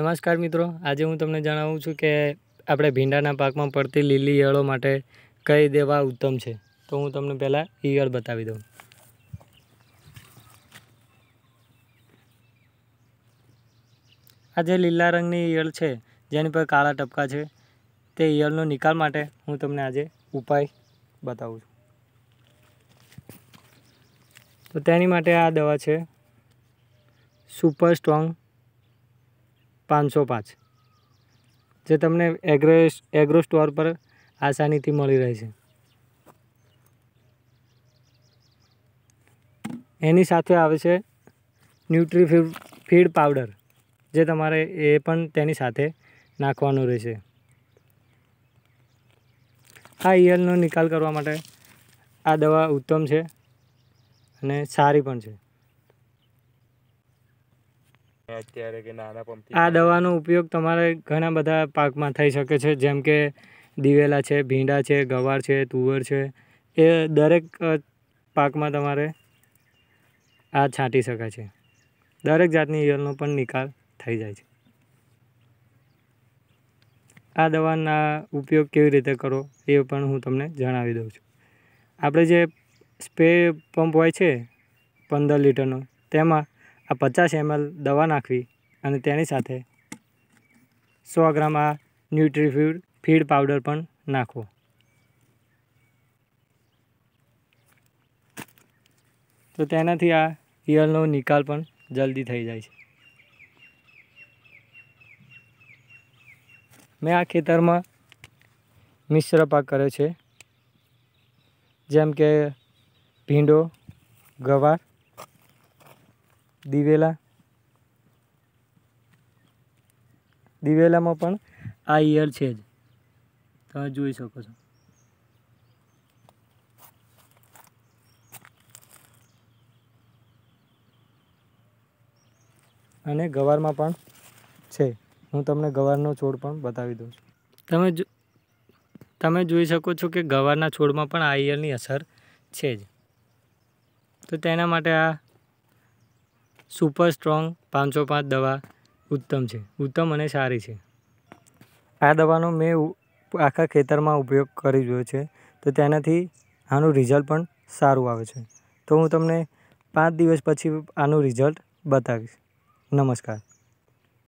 નમસ્કાર મિત્રો. આજે હું તમને જણાવું છું કે આપણે ભીંડાના પાકમાં પડતી લીલી ઈયળો માટે કઈ દેવા ઉત્તમ છે. તો હું તમને પહેલાં ઈયળ બતાવી દઉં. આ જે લીલા રંગની ઈયળ છે, જેની પર કાળા ટપકા છે, તે ઈયળનો નિકાલ માટે હું તમને આજે ઉપાય બતાવું છું. તો તેની માટે આ દવા છે, સુપર સ્ટ્રોંગ પાંચસો પાંચ, જે તમને એગ્રો એગ્રો સ્ટોર પર આસાનીથી મળી રહે છે. એની સાથે આવે છે ન્યુટ્રી ફીડ પાવડર, જે તમારે એ પણ તેની સાથે નાખવાનું રહેશે. આ ઈયળનો નિકાલ કરવા માટે આ દવા ઉત્તમ છે અને સારી પણ છે. અત્યારે કે નાના પંપથી આ દવાનો ઉપયોગ તમારે ઘણા બધા પાકમાં થઈ શકે છે જેમ કે દિવેલા છે ભીંડા છે ગવાર છે તુવર છે. એ દરેક પાકમાં તમારે આ છાંટી શકાય છે. દરેક જાતની ઈયળનો પણ નિકાલ થઈ જાય છે. આ દવાના ઉપયોગ કેવી રીતે કરો એ પણ હું તમને જણાવી દઉં છું. આપણે જે સ્પ્રે પંપ હોય છે પંદર લીટરનો તેમાં આ પચાસ એમએલ દવા નાખવી અને તેની સાથે સો ગ્રામ આ ન્યુટ્રીફીડ ફીડ પાવડર પણ નાખવો. તો તેનાથી આ ઈયળનો નિકાલ પણ જલ્દી થઈ જાય છે. મેં આ ખેતરમાં મિશ્ર પાક કર્યો છે. જેમ કે ભીંડો, ગવાર દિવેલા. દિવેલામાં પણ આ ઇયર છે જ. તમે જોઈ શકો છો. અને ગવારમાં પણ છે. હું તમને ગવારનો છોડ પણ બતાવી દઉં છું. તમે તમે જોઈ શકો છો કે ગવારના છોડમાં પણ આ ઇયરની અસર છે જ. તો તેના માટે આ સુપર સ્ટ્રોંગ પાંચસો પાંચ દવા ઉત્તમ છે. ઉત્તમ અને સારી છે. આ દવાનો મેં આખા ખેતરમાં ઉપયોગ કરી જોયો છે. તો તેનાથી આનું રિઝલ્ટ પણ સારું આવે છે. તો હું તમને પાંચ દિવસ પછી આનું રિઝલ્ટ બતાવીશ. નમસ્કાર.